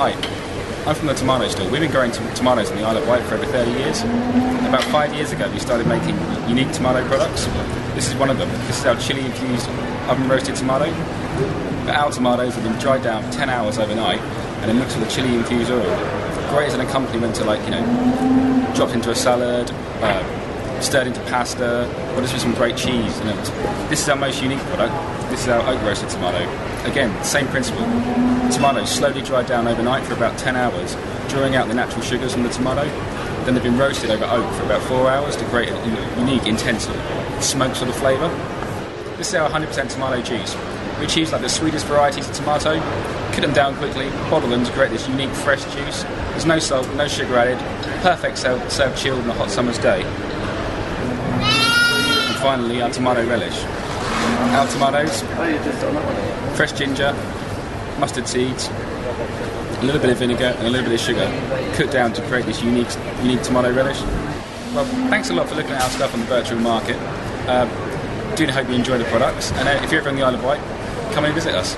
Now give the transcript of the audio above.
Hi, I'm from the tomato stall. We've been growing tom- tomatoes in the Isle of Wight for over 30 years. About five years ago, we started making unique tomato products. This is one of them. This is our chili infused oven roasted tomato. But Our tomatoes have been dried down for 10 hours overnight and then mixed with a chili infused oil. Great as an accompaniment to, like, you know, dropped into a salad, uh, stirred into pasta, or just with some great cheese. This is our most unique product. This is our oak roasted tomato. Again, same principle. Tomatoes slowly dried down overnight for about 10 hours, drawing out the natural sugars from the tomato. Then they've been roasted over oak for about four hours to create a unique, intense smoke sort of flavour. This is our 100% tomato juice. We choose like the sweetest varieties of tomato, cut them down quickly, bottle them to create this unique fresh juice. There's no salt, no sugar added, perfect served, served chilled on a hot summer's day. Finally, our tomato relish. Our tomatoes, fresh ginger, mustard seeds, a little bit of vinegar and a little bit of sugar, cooked down to create this unique, unique tomato relish. Well, thanks a lot for looking at our stuff on the virtual market. Uh, do hope you enjoy the products, and uh, if you're ever in the Isle of Wight, come and visit us.